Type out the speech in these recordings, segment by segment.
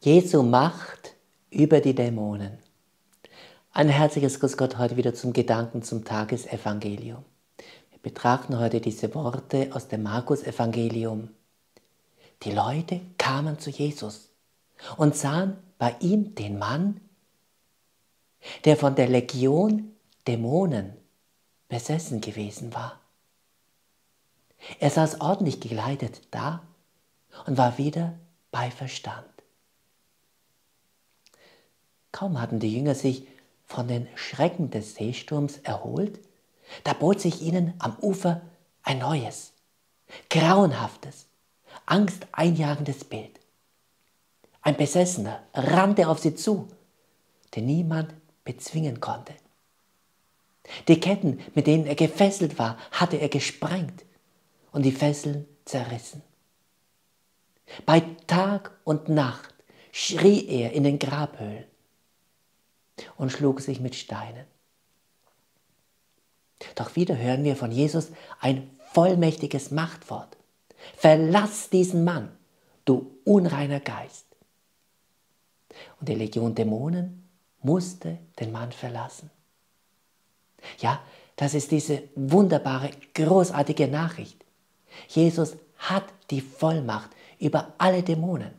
Jesu Macht über die Dämonen. Ein herzliches Grüß Gott heute wieder zum Gedanken zum Tagesevangelium. Wir betrachten heute diese Worte aus dem Markus-Evangelium. Die Leute kamen zu Jesus und sahen bei ihm den Mann, der von der Legion Dämonen besessen gewesen war. Er saß ordentlich gekleidet da und war wieder bei Verstand. Kaum hatten die Jünger sich von den Schrecken des Seesturms erholt, da bot sich ihnen am Ufer ein neues, grauenhaftes, angsteinjagendes Bild. Ein Besessener rannte auf sie zu, den niemand bezwingen konnte. Die Ketten, mit denen er gefesselt war, hatte er gesprengt und die Fesseln zerrissen. Bei Tag und Nacht schrie er in den Grabhöhlen und schlug sich mit Steinen. Doch wieder hören wir von Jesus ein vollmächtiges Machtwort. Verlass diesen Mann, du unreiner Geist. Und die Legion Dämonen musste den Mann verlassen. Ja, das ist diese wunderbare, großartige Nachricht. Jesus hat die Vollmacht über alle Dämonen.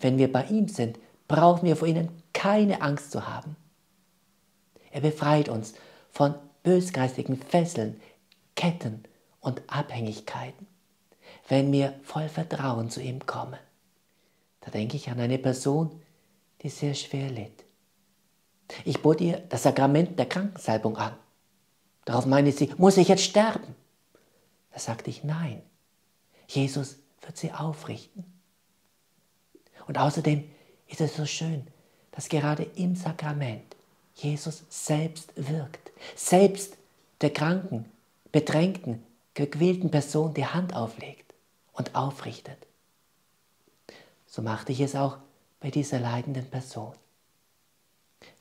Wenn wir bei ihm sind, brauchen wir vor ihnen keine Angst zu haben. Er befreit uns von bösgeistigen Fesseln, Ketten und Abhängigkeiten, wenn wir voll Vertrauen zu ihm kommen. Da denke ich an eine Person, die sehr schwer litt. Ich bot ihr das Sakrament der Krankensalbung an. Darauf meinte sie, muss ich jetzt sterben? Da sagte ich, nein, Jesus wird sie aufrichten. Und außerdem ist es so schön, dass gerade im Sakrament Jesus selbst wirkt, selbst der kranken, bedrängten, gequälten Person die Hand auflegt und aufrichtet. So machte ich es auch bei dieser leidenden Person.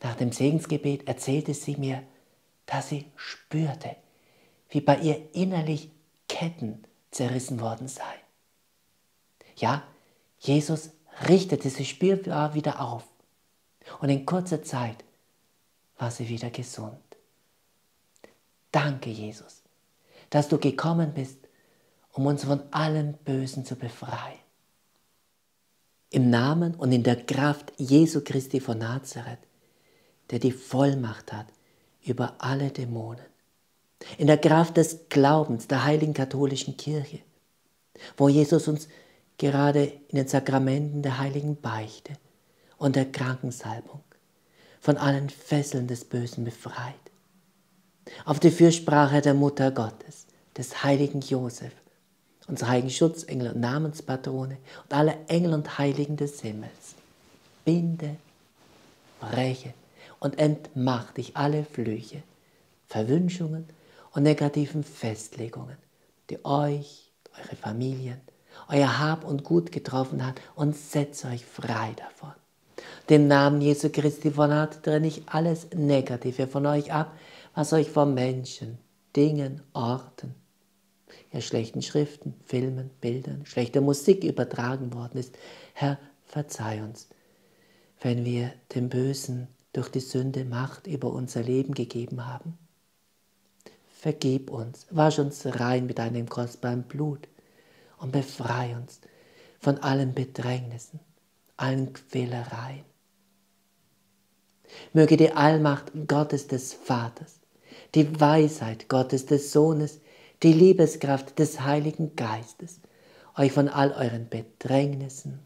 Nach dem Segensgebet erzählte sie mir, dass sie spürte, wie bei ihr innerlich Ketten zerrissen worden seien. Ja, Jesus richtete sie spürbar wieder auf und in kurzer Zeit war sie wieder gesund. Danke, Jesus, dass du gekommen bist, um uns von allem Bösen zu befreien. Im Namen und in der Kraft Jesu Christi von Nazareth, der die Vollmacht hat über alle Dämonen. In der Kraft des Glaubens der heiligen katholischen Kirche, wo Jesus uns gerade in den Sakramenten der heiligen Beichte und der Krankensalbung von allen Fesseln des Bösen befreit. Auf die Fürsprache der Mutter Gottes, des heiligen Josef, unserer heiligen Schutzengel und Namenspatrone und aller Engel und Heiligen des Himmels, binde, breche und entmacht dich alle Flüche, Verwünschungen und negativen Festlegungen, die euch, eure Familien, euer Hab und Gut getroffen hat und setze euch frei davon. Den Namen Jesu Christi von Art trenne ich alles Negative von euch ab, was euch von Menschen, Dingen, Orten, ja schlechten Schriften, Filmen, Bildern, schlechter Musik übertragen worden ist. Herr, verzeih uns, wenn wir dem Bösen durch die Sünde Macht über unser Leben gegeben haben. Vergib uns, wasch uns rein mit deinem kostbaren Blut und befrei uns von allen Bedrängnissen, allen Quälereien. Möge die Allmacht Gottes des Vaters, die Weisheit Gottes des Sohnes, die Liebeskraft des Heiligen Geistes euch von all euren Bedrängnissen,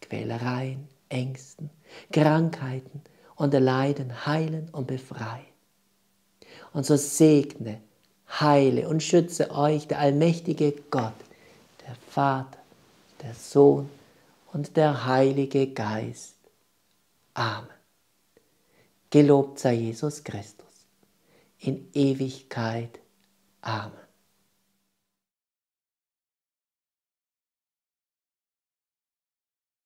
Quälereien, Ängsten, Krankheiten und Leiden heilen und befreien. Und so segne, heile und schütze euch der allmächtige Gott, der Vater, der Sohn und der Heilige Geist. Amen. Gelobt sei Jesus Christus in Ewigkeit. Amen.